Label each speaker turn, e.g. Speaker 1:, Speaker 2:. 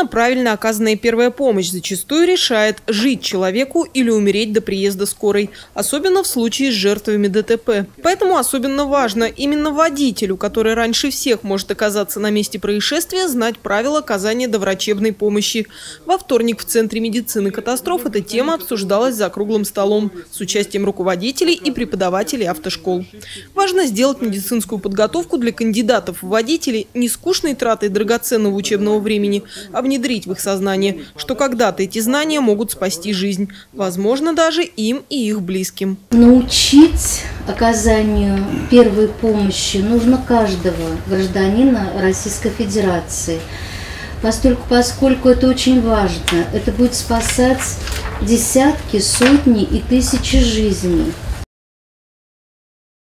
Speaker 1: Именно правильно оказанная первая помощь зачастую решает, жить человеку или умереть до приезда скорой, особенно в случае с жертвами ДТП. Поэтому особенно важно именно водителю, который раньше всех может оказаться на месте происшествия, знать правила оказания доврачебной помощи. Во вторник в Центре медицины катастроф эта тема обсуждалась за круглым столом с участием руководителей и преподавателей автошкол. Важно сделать медицинскую подготовку для кандидатов в водители не скучной тратой драгоценного учебного времени, а внедрить в их сознание, что когда-то эти знания могут спасти жизнь, возможно, даже им и их близким.
Speaker 2: Научить оказанию первой помощи нужно каждого гражданина Российской Федерации, поскольку, поскольку это очень важно. Это будет спасать десятки, сотни и тысячи жизней.